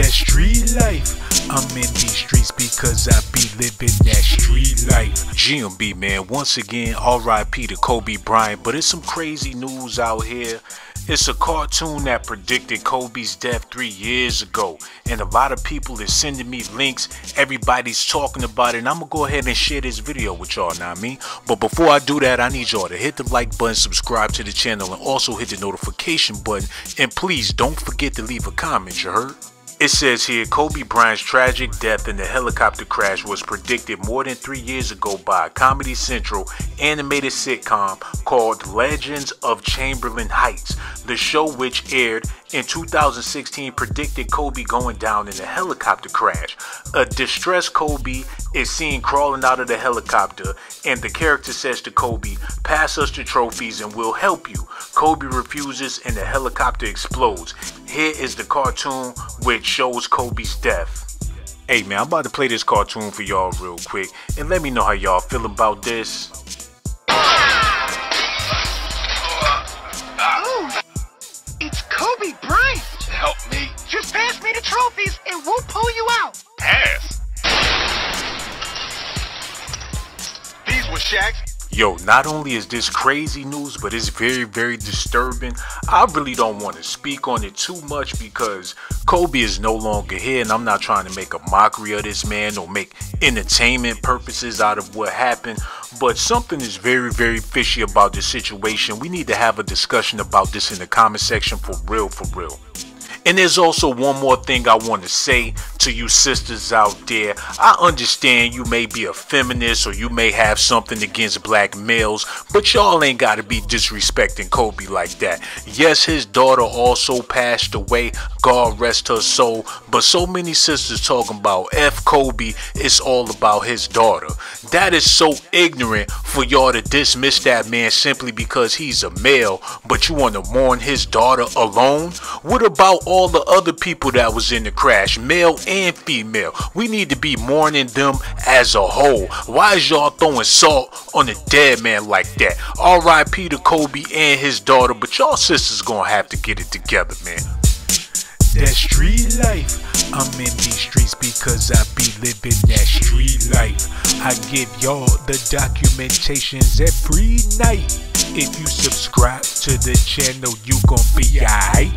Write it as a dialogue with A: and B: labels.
A: That street life. I'm in these streets because I be living that street life. GMB man, once again, RIP to Kobe Bryant, but it's some crazy news out here. It's a cartoon that predicted Kobe's death three years ago, and a lot of people is sending me links. Everybody's talking about it, and I'm gonna go ahead and share this video with y'all. Now, me. But before I do that, I need y'all to hit the like button, subscribe to the channel, and also hit the notification button. And please don't forget to leave a comment. You heard? It says here Kobe Bryant's tragic death in the helicopter crash was predicted more than three years ago by a Comedy Central animated sitcom called Legends of Chamberlain Heights. The show, which aired in 2016, predicted Kobe going down in a helicopter crash. A distressed Kobe is seen crawling out of the helicopter, and the character says to Kobe, Pass us the trophies and we'll help you. Kobe refuses, and the helicopter explodes. Here is the cartoon which shows Kobe's death. Hey man, I'm about to play this cartoon for y'all real quick and let me know how y'all feel about this.
B: Ooh, it's Kobe Bryant.
C: Help me.
B: Just pass me the trophies and we'll pull you out.
C: Pass. These were Shaq's.
A: Yo, not only is this crazy news, but it's very, very disturbing. I really don't want to speak on it too much because Kobe is no longer here, and I'm not trying to make a mockery of this man or make entertainment purposes out of what happened. But something is very, very fishy about this situation. We need to have a discussion about this in the comment section for real, for real. And there's also one more thing I want to say to you sisters out there. I understand you may be a feminist or you may have something against black males, but y'all ain't got to be disrespecting Kobe like that. Yes, his daughter also passed away. God rest her soul. But so many sisters talking about F Kobe, it's all about his daughter. That is so ignorant for y'all to dismiss that man simply because he's a male, but you want to mourn his daughter alone? What about all the other people that was in the crash, male and female? We need to be mourning them as a whole. Why is y'all throwing salt on a dead man like that? R.I.P. to Kobe and his daughter, but y'all sisters gonna have to get it together, man. That street life, I'm in these streets because I be living that street life. I give y'all the documentations every night. If you subscribe to the channel, you gon' be alright.